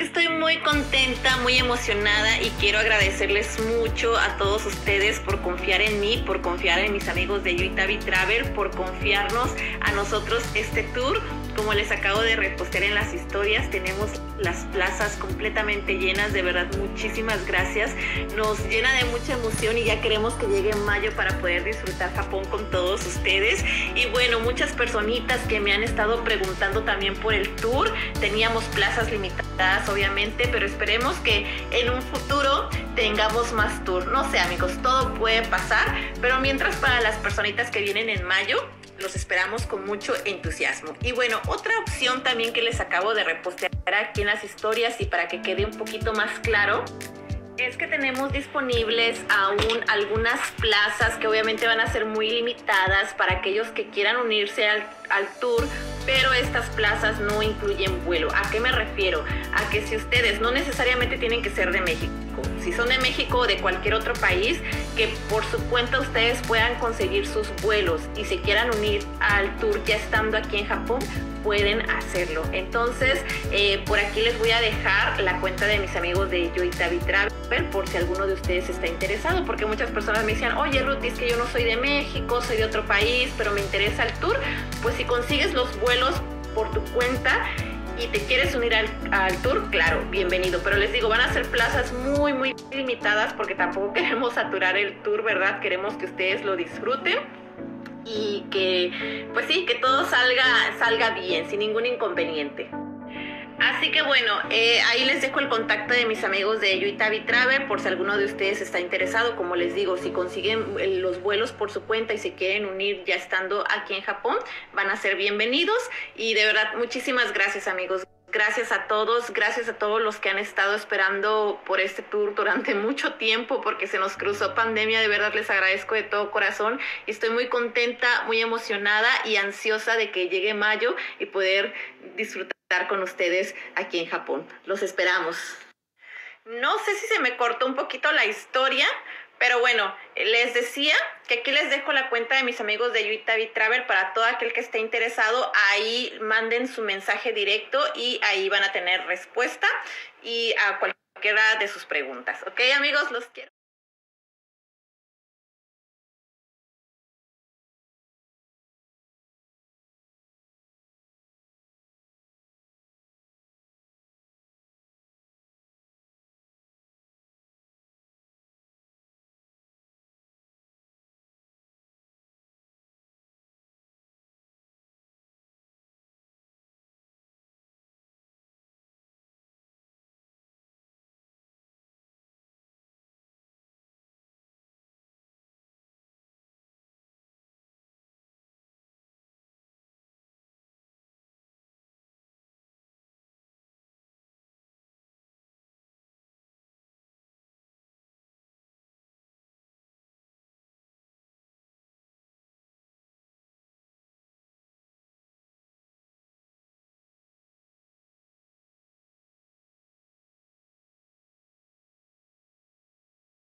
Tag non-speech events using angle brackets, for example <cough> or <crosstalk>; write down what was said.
estoy muy contenta, muy emocionada y quiero agradecerles mucho a todos ustedes por confiar en mí, por confiar en mis amigos de Yuitavi Travel, por confiarnos a nosotros este tour. Como les acabo de repostear en las historias, tenemos las plazas completamente llenas, de verdad muchísimas gracias. Nos llena de mucha emoción y ya queremos que llegue mayo para poder disfrutar Japón con todos ustedes. Y bueno, muchas personitas que me han estado preguntando también por el tour. Teníamos plazas limitadas, obviamente, pero esperemos que en un futuro tengamos más tour. No sé, amigos, todo puede pasar, pero mientras para las personitas que vienen en mayo, los esperamos con mucho entusiasmo. Y bueno, otra opción también que les acabo de repostear aquí en las historias y para que quede un poquito más claro es que tenemos disponibles aún algunas plazas que obviamente van a ser muy limitadas para aquellos que quieran unirse al, al, tour, pero estas plazas no incluyen vuelo. ¿A qué me refiero? A que si ustedes no necesariamente tienen que ser de México, si son de México o de cualquier otro país, que por su cuenta ustedes puedan conseguir sus vuelos y se quieran unir al tour ya estando aquí en Japón, pueden hacerlo. Entonces, eh, por aquí les voy a dejar la cuenta de mis amigos de Yoitavi Travel por si alguno de ustedes está interesado, porque muchas personas me decían, oye Ruth, es que yo no soy de México, soy de otro país, pero me interesa el tour. Pues si consigues los vuelos por tu cuenta, y te quieres unir al, al, tour, claro, bienvenido. Pero les digo, van a ser plazas muy, muy limitadas porque tampoco <laughs> queremos saturar el tour, ¿verdad? Queremos que ustedes lo disfruten y que, pues sí, que todo salga, salga bien, sin ningún inconveniente. Así que bueno, eh, ahí les dejo el contacto de mis amigos de Yuitavi Travel por si alguno de ustedes está interesado. Como les digo, si consiguen eh, los vuelos por su cuenta y se quieren unir ya estando aquí en Japón, van a ser bienvenidos. Y de verdad, muchísimas gracias amigos. Gracias a todos, gracias a todos los que han estado esperando por este tour durante <laughs> mucho tiempo porque se nos cruzó pandemia. De verdad les agradezco de todo corazón estoy muy contenta, muy emocionada y ansiosa de que llegue mayo y poder disfrutar con ustedes aquí en Japón. Los esperamos. No sé si se me cortó un poquito la historia, pero bueno, les decía que aquí les dejo la cuenta de mis amigos de Yuitavi Travel para todo aquel que esté interesado. Ahí manden su mensaje directo y ahí van a tener respuesta y a cualquiera de sus preguntas. ¿Ok, amigos? Los quiero.